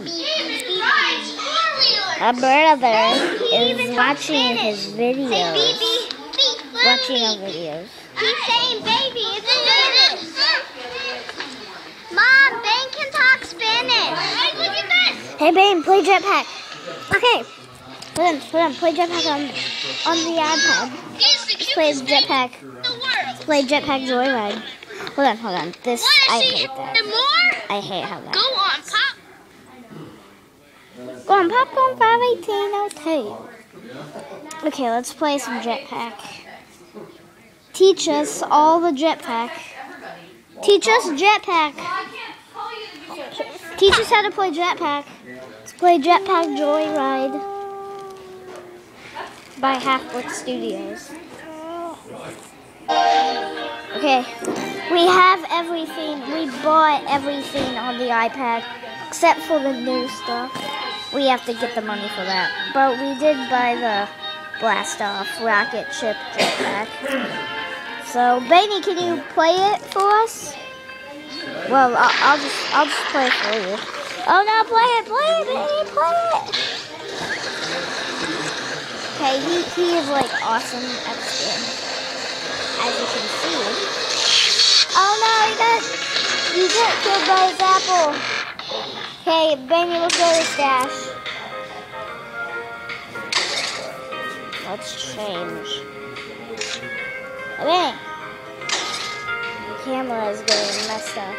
A brother is watching his videos. Watching our videos. He's saying baby. It's Spanish. Mom, Ben can talk Spanish. Hey, look at this. Hey, Bane, play Jetpack. Okay. Hold on, hold on. Play Jetpack on, on the iPad. Let's play Jetpack. Play Jetpack Joyride. Hold on, hold on. This, I Want to see hate that. I hate how that. Go on. Go on, Popcorn 51802. Okay, let's play some Jetpack. Teach us all the Jetpack. Teach us Jetpack. Teach us how to play Jetpack. Let's play Jetpack Joyride by Halfbrick Studios. Okay, we have everything. We bought everything on the iPad except for the new stuff. We have to get the money for that. But we did buy the blast off rocket ship jetpack. So, Bainey, can you play it for us? Well, I'll, I'll just I'll just play it for you. Oh no, play it, play it, Bainey, play it. Okay, he, he is like awesome at the game, as you can see. Oh no, he got he got killed by his apple. Okay, Baby, let's go to stash. Let's change. Okay. The camera is getting messed up.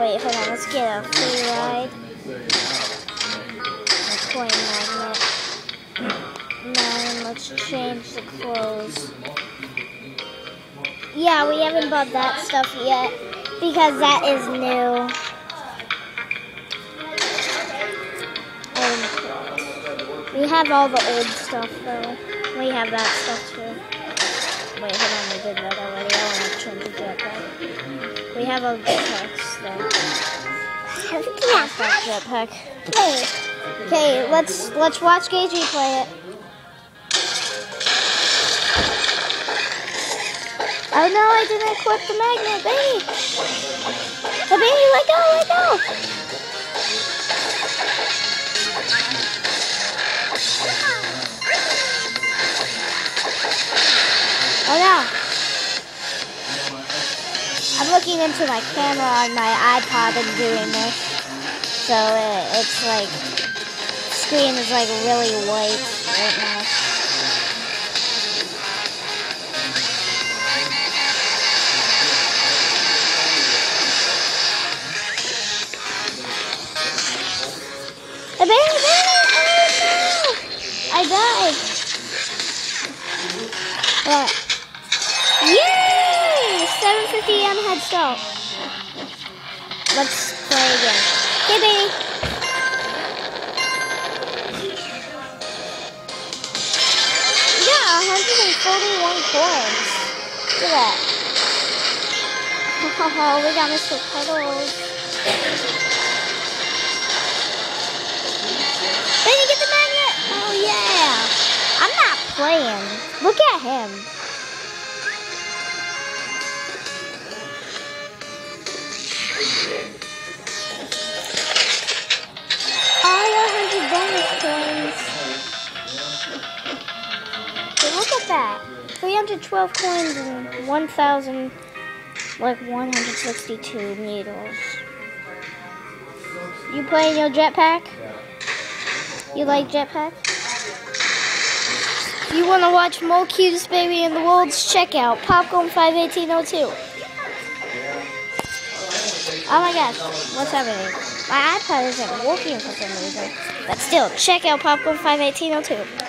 Wait, hold on. Let's get a free ride. A coin magnet. Nine. Let's change the clothes. Yeah, we haven't bought that stuff yet because that is new. We have all the old stuff though. We have that stuff too. Wait, hold on, we did that already. I want to change the jetpack. We have a jetpacks though. That jetpack. Okay, let's let's watch Gagey play it. Oh no, I didn't equip the magnet, baby. The baby, let go, let go. Oh no. I'm looking into my camera on my iPod and doing this. So it, it's like, screen is like really white right now. Oh no! I died. Yay! 750 M head start. Let's play again. Baby. Yeah, 141 coins. Look at that. Oh, we got Mr. Cuddles. Baby, get the magnet! Oh, yeah! I'm not playing. Look at him. 312 coins and 1,000, like 162 needles. You playing your jetpack? You like jetpack? You want to watch more cutest baby in the world, check out Popcorn 51802. Oh my gosh, what's happening? My iPad isn't working for some reason. But still, check out Popcorn 51802.